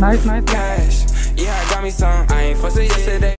Nice, nice. Yeah, I got me some. I ain't fussing yesterday.